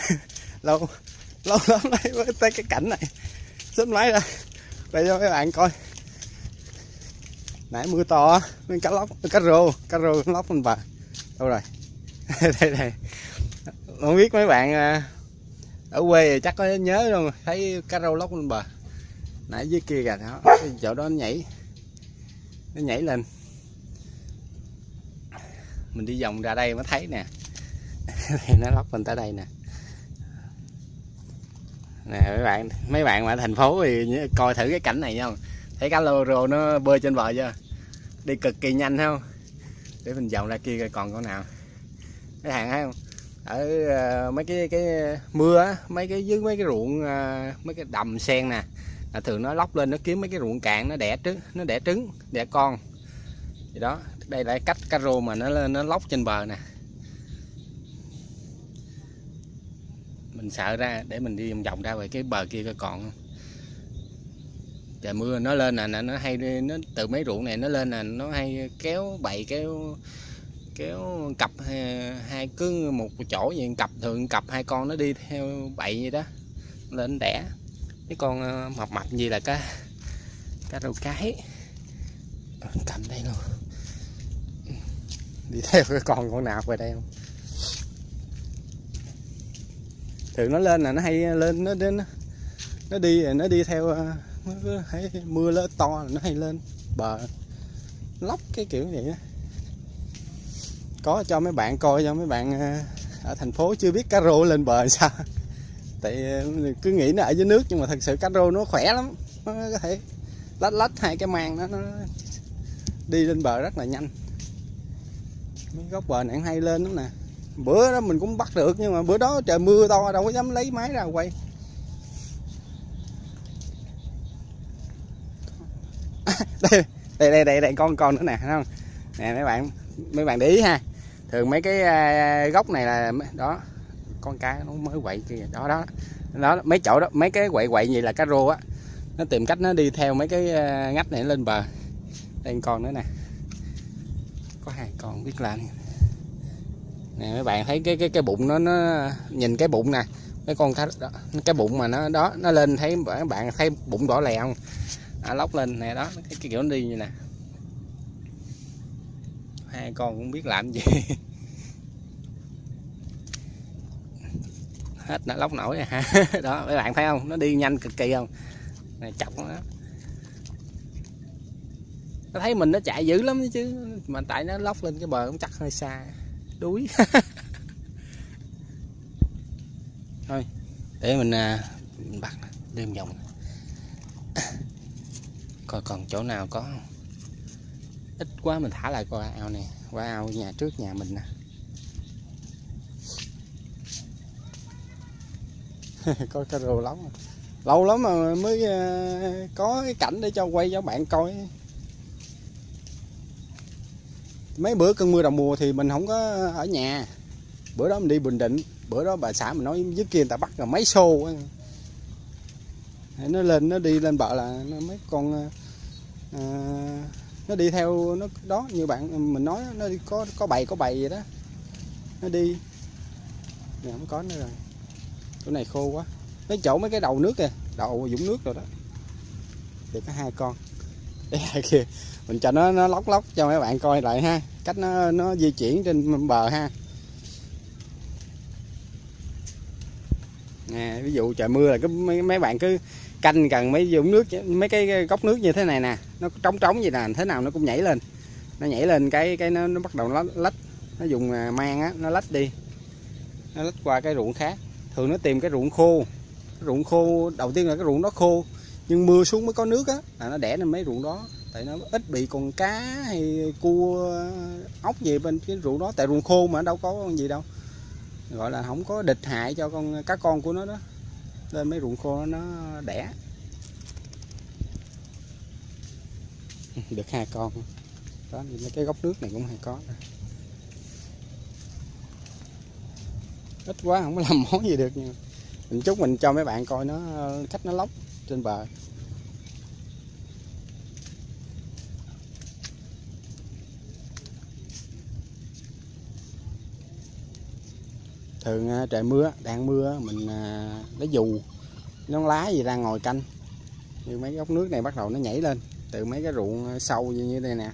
lâu lâu lắm đấy mới tới cái cảnh này. Xếp máy ra để cho các bạn coi. Nãy mưa to nên cá lóc, cá rô cá rô cá lóc lên bờ. Đâu rồi? Đây đây. Không biết mấy bạn à, ở quê thì chắc có nhớ đâu thấy cá rô lóc lên bờ. Nãy dưới kia kìa, đó, cái chỗ đó nó nhảy. Nó nhảy lên. Mình đi vòng ra đây mới thấy nè. Nó lóc lên tới đây nè nè mấy bạn mấy bạn mà ở thành phố thì nhớ- coi thử cái cảnh này nha. Thấy cá lô rô nó bơi trên bờ chưa? Đi cực kỳ nhanh không? Để mình vòng ra kia coi còn con nào. Cái hàng thấy không? Ở uh, mấy cái cái mưa á mấy cái dưới mấy cái ruộng uh, mấy cái đầm sen nè là thường nó lóc lên nó kiếm mấy cái ruộng cạn nó đẻ trứng nó đẻ trứng đẻ con. Thì đó đây là cách cá rô mà nó lên nó lóc trên bờ nè. Mình sợ ra để mình đi vòng vòng ra về cái bờ kia coi còn không. Trời mưa nó lên nè nè, nó hay nó từ mấy ruộng này nó lên nè nó hay kéo bậy kéo kéo cặp hai, hai cứ một chỗ vậy cặp thường cặp hai con nó đi theo bậy vậy đó lên đẻ. Cái con ờ, mập mập gì là cá cá rô cái. Cầm đây luôn. Đi theo cái con con nào về đây không? Thường nó lên là nó hay lên, nó đến nó đi nó đi theo à, nó cứ thấy mưa lớn to là nó hay lên. Bờ, lóc cái kiểu vậy đó. có cho mấy bạn coi, cho mấy bạn à, ở thành phố chưa biết cá rô lên bờ sao. Tại à, cứ nghĩ nó ở dưới nước nhưng mà thật sự cá rô nó khỏe lắm. Nó có thể lách lách hai cái mang nó nó đi lên bờ rất là nhanh. Mấy góc bờ này hay lên lắm nè bữa đó mình cũng bắt được nhưng mà bữa đó trời mưa to đâu có dám lấy máy ra quay. Đây đây đây đây, đây con con nữa nè thấy không? Nè mấy bạn mấy bạn để ý ha. Thường mấy cái à, gốc này là đó con cá nó mới quậy kia đó đó. Đó mấy chỗ đó mấy cái quậy quậy gì là cá rô á. Nó tìm cách nó đi theo mấy cái à, ngách này lên bờ. Đây con con nữa nè. Có hai con biết làm nè mấy bạn thấy cái cái cái bụng nó nó nhìn cái bụng nè. Cái con cá đó, cái bụng mà nó đó nó lên thấy các bạn thấy bụng đỏ lè không? À, lóc lên nè đó cái, cái kiểu nó đi như nè. Hai con cũng biết làm gì. Hết nó lóc nổi rồi. Ha đó mấy bạn thấy không? Nó đi nhanh cực kỳ không? Này chọc nó. Nó thấy mình nó chạy dữ lắm chứ mà tại nó lóc lên cái bờ cũng chắc hơi xa đuối. Thôi để mình, à, mình bắt đêm vòng. Coi còn chỗ nào có không? Ít quá mình thả lại qua ao nè qua ao nhà trước nhà mình nè. Coi cá rô lắm. Lâu lắm mà mới à, có cái cảnh để cho quay cho bạn coi mấy bữa cơn mưa đầu mùa thì mình không có ở nhà. Bữa đó mình đi bình định bữa đó bà xã mình nói dưới kia người ta bắt là mấy xô nó lên nó đi lên bờ là nó mấy con à, nó đi theo nó đó như bạn mình nói nó đi có có bầy có bầy vậy đó. Nó đi. Nè không có nữa rồi. Chỗ này khô quá. Mấy chỗ mấy cái đầu nước kìa đầu dũng nước rồi đó. Thì có hai con. Đây hai kia mình cho nó nó lóc lóc cho mấy bạn coi lại ha. Cách nó nó di chuyển trên bờ ha. Nè ví dụ trời mưa là cái mấy, mấy bạn cứ canh gần mấy dũng nước mấy cái góc nước như thế này nè. Nó trống trống gì nè thế nào nó cũng nhảy lên. Nó nhảy lên cái cái nó, nó bắt đầu nó lách. Nó dùng à, mang á nó lách đi. Nó lách qua cái ruộng khác. Thường nó tìm cái ruộng khô. Cái ruộng khô đầu tiên là cái ruộng đó khô. Nhưng mưa xuống mới có nước á là nó đẻ lên mấy ruộng đó tại nó ít bị con cá hay cua, ốc gì bên cái ruộng đó. Tại ruộng khô mà đâu có con gì đâu. Gọi là không có địch hại cho con, cá con của nó đó. Lên mấy ruộng khô nó đẻ. Được hai con. Đó thì cái góc nước này cũng hay có. Ít quá không có làm món gì được nhưng mình chúc mình cho mấy bạn coi nó cách nó lóc trên bờ. Thường à, trời mưa đang mưa mình à, lấy dù, nón lá gì ra ngồi canh. Như mấy gốc nước này bắt đầu nó nhảy lên, từ mấy cái ruộng à, sâu như như đây nè,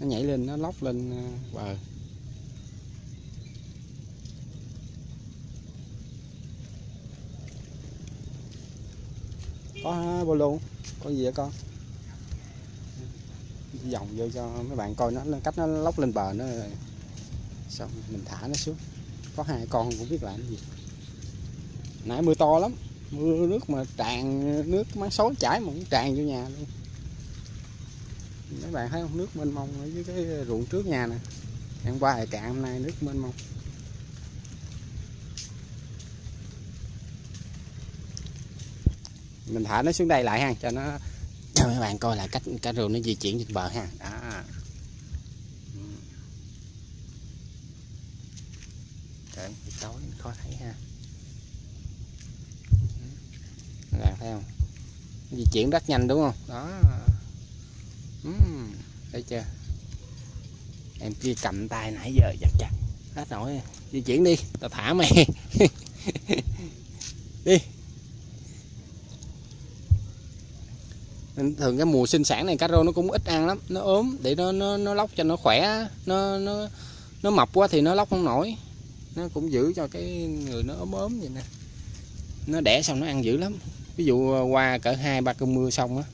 nó nhảy lên, nó lóc lên bờ. Có bô lô có gì vậy con? Vòng vô cho mấy bạn coi nó cách nó lóc lên bờ nó xong mình thả nó xuống có hai con cũng biết làm gì. Nãy mưa to lắm mưa nước mà tràn nước máng xối chảy mà cũng tràn vô nhà luôn. Mấy bạn thấy không? Nước mênh mông ở dưới cái ruộng trước nhà nè. Hôm qua thì cạn hôm nay nước mênh mông. Mình thả nó xuống đây lại ha cho nó cho mấy bạn coi là cách cá rô nó di chuyển trên bờ ha. Đó Trời, tối khó thấy ha. Là thấy không? Di chuyển rất nhanh đúng không? Đó. Uhm, thấy chưa? Em kia cầm tay nãy giờ chặt chặt hết nổi di chuyển đi. Tao thả mày. Đi. Thường cái mùa sinh sản này cá rô nó cũng ít ăn lắm. Nó ốm để nó nó nó lóc cho nó khỏe nó nó nó mập quá thì nó lóc không nổi nó cũng giữ cho cái người nó ốm ốm vậy nè. Nó đẻ xong nó ăn dữ lắm. Ví dụ ờ, qua cỡ hai ba cơn mưa xong á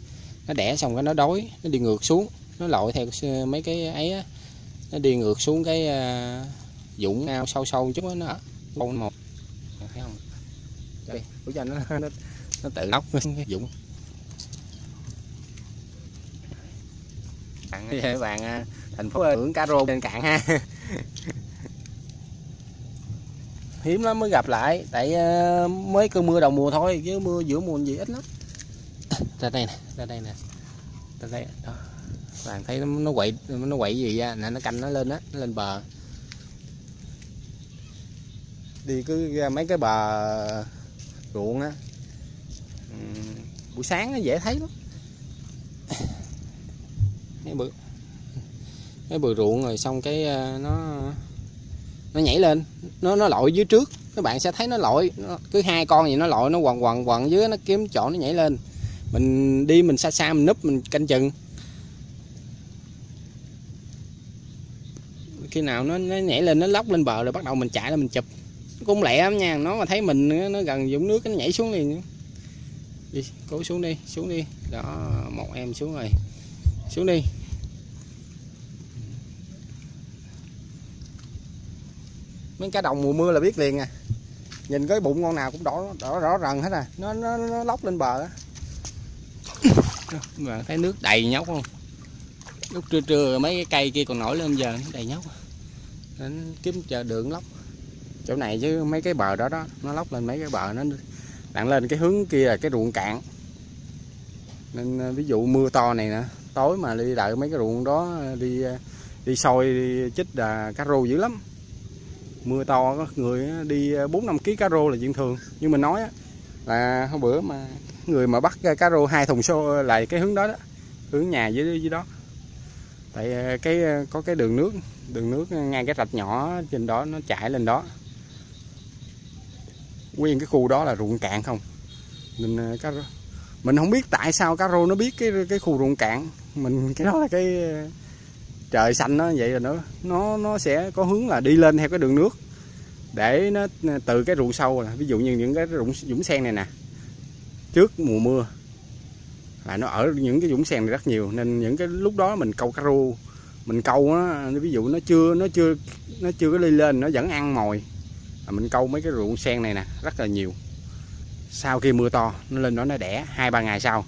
nó đẻ xong cái nó đói nó đi ngược xuống. Nó lội theo mấy cái ấy á nó đi ngược xuống cái uh, dũng ao sâu sâu chút nó bông một. Thấy không? Đây của cho nó nó, nó tự lóc cái dũng. Các bạn ờ, thành phố hưởng cá rô trên cạn ha. hiếm lắm mới gặp lại. Tại à, mới cơn mưa đầu mùa thôi chứ mưa giữa mùa gì ít lắm. Ra đây nè ra đây nè. Ra đây đó. Bạn thấy nó, nó quậy nó quậy gì ra nè nó canh nó lên á nó lên bờ. Đi cứ ra mấy cái bờ ruộng á. Buổi sáng nó dễ thấy lắm. Cái bự cái bự ruộng rồi xong cái ờ, nó nó nhảy lên. Nó nó lội dưới trước. Các bạn sẽ thấy nó lội. Nó, cứ hai con gì nó lội nó quằn quằn quằn dưới nó kiếm chỗ nó nhảy lên. Mình đi mình xa xa mình núp mình canh chừng. Khi nào nó, nó nhảy lên nó lóc lên bờ rồi bắt đầu mình chạy là mình chụp. Cũng lẹ lắm nha. Nó mà thấy mình nó gần dũng nước nó nhảy xuống liền. Đi cố xuống đi xuống đi. Đó một em xuống rồi. Xuống đi. Mấy cá đồng mùa mưa là biết liền à. Nhìn cái bụng con nào cũng đỏ đỏ rõ rần hết à. Nó nó, nó lóc lên bờ á. Mà thấy nước đầy nhóc không lúc trưa trưa mấy cái cây kia còn nổi lên giờ nó đầy nhóc nên kiếm chờ đường lóc. Chỗ này chứ mấy cái bờ đó đó nó lóc lên mấy cái bờ nó đặng lên cái hướng kia là cái ruộng cạn. Nên à, ví dụ mưa to này nè tối mà đi đợi mấy cái ruộng đó à, đi à, đi soi đi chích là cá rô dữ lắm mưa to, có người đi bốn năm kg cá rô là chuyện thường. Nhưng mình nói là hôm bữa mà người mà bắt cá rô hai thùng xô lại cái hướng đó đó, hướng nhà dưới dưới đó. Tại ờ, cái ờ, có cái đường nước đường nước ngay cái rạch nhỏ trên đó, nó chảy lên đó. Nguyên cái khu đó là ruộng cạn không? Mình ờ, cá rô, mình không biết tại sao cá rô nó biết cái cái khu ruộng cạn. Mình, cái đó là cái trời xanh nó vậy rồi nữa nó nó sẽ có hướng là đi lên theo cái đường nước. Để nó từ cái ruộng sâu là ví dụ như những cái ruộng dũng sen này nè, trước mùa mưa, là nó ở những cái dũng sen này rất nhiều. Nên những cái lúc đó mình câu cá rô, mình câu nó ví dụ nó chưa nó chưa nó chưa có đi lên, nó vẫn ăn mồi, là mình câu mấy cái ruộng sen này nè, rất là nhiều. Sau khi mưa to, nó lên đó nó đẻ, hai ba ngày sau,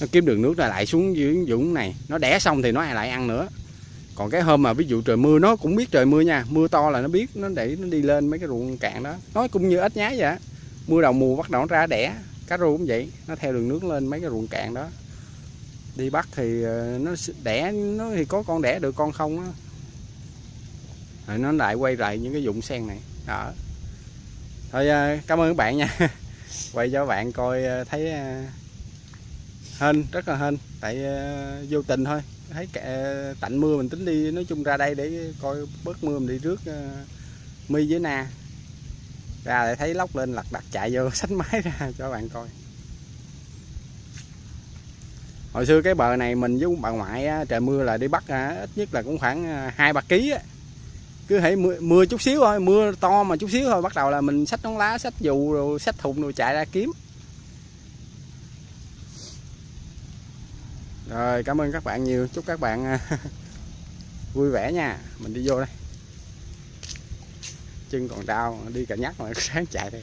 nó kiếm đường nước ra lại xuống dưới dũng này. Nó đẻ xong thì nó lại ăn nữa còn cái hôm mà ví dụ trời mưa, nó cũng biết trời mưa nha, mưa to là nó biết, nó để nó đi lên mấy cái ruộng cạn đó. Nó cũng như ếch nhái vậy mưa đầu mùa bắt đầu nó ra đẻ, cá rô cũng vậy, nó theo đường nước lên mấy cái ruộng cạn đó. Đi bắt thì ờ, nó đẻ, nó thì có con đẻ được, con không á. Rồi nó lại quay lại những cái dụng sen này, đó. Thôi ờ, cảm ơn các bạn nha. Quay cho các bạn coi ờ, thấy hên rất là hên. Tại ờ, vô tình thôi. Thấy tạnh mưa mình tính đi nói chung ra đây để coi bớt mưa mình đi rước ờ, mi với na. Ra để thấy lóc lên lật đặt chạy vô sánh máy ra cho bạn coi. Hồi xưa cái bờ này mình với bà ngoại á, trời mưa là đi bắt á, ít nhất là cũng khoảng ờ, hai ba ký á. Cứ hãy mưa, mưa chút xíu thôi mưa to mà chút xíu thôi bắt đầu là mình xách nón lá xách dù rồi xách thùng rồi chạy ra kiếm. Rồi, cảm ơn các bạn nhiều. Chúc các bạn à, vui vẻ nha. Mình đi vô đây. Chân còn đau, đi cả nhắc mà sáng chạy đây.